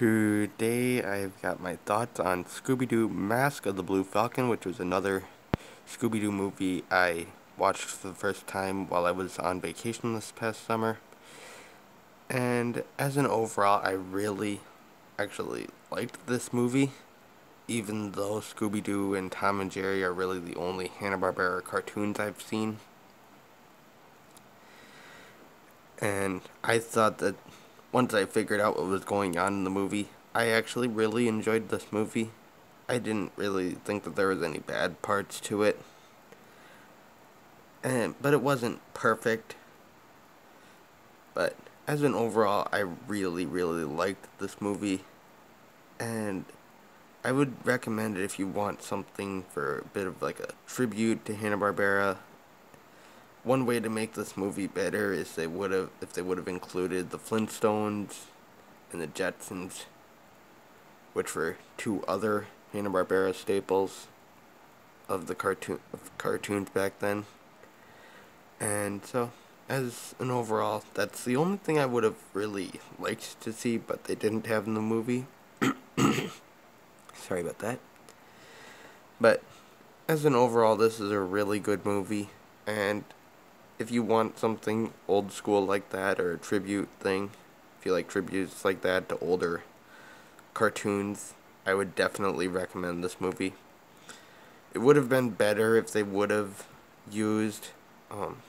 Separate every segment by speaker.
Speaker 1: Today I've got my thoughts on Scooby-Doo Mask of the Blue Falcon, which was another Scooby-Doo movie I watched for the first time while I was on vacation this past summer. And as an overall, I really actually liked this movie, even though Scooby-Doo and Tom and Jerry are really the only Hanna-Barbera cartoons I've seen. And I thought that once I figured out what was going on in the movie, I actually really enjoyed this movie. I didn't really think that there was any bad parts to it. And but it wasn't perfect. But as an overall, I really really liked this movie. And I would recommend it if you want something for a bit of like a tribute to Hanna-Barbera one way to make this movie better is they would have if they would have included the Flintstones and the Jetsons, which were two other Hanna Barbera staples of the cartoon of cartoons back then. And so, as an overall, that's the only thing I would have really liked to see, but they didn't have in the movie. Sorry about that. But as an overall, this is a really good movie, and if you want something old school like that or a tribute thing, if you like tributes like that to older cartoons, I would definitely recommend this movie. It would have been better if they would have used um,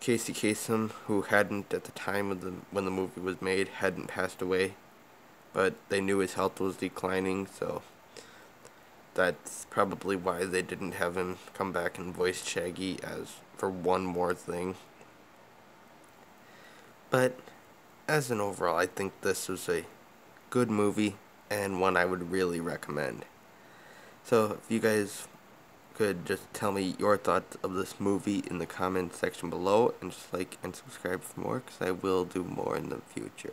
Speaker 1: Casey Kasem, who hadn't at the time of the when the movie was made hadn't passed away, but they knew his health was declining, so that's probably why they didn't have him come back and voice Shaggy as for one more thing. But as an overall, I think this was a good movie and one I would really recommend. So if you guys could just tell me your thoughts of this movie in the comment section below and just like and subscribe for more because I will do more in the future.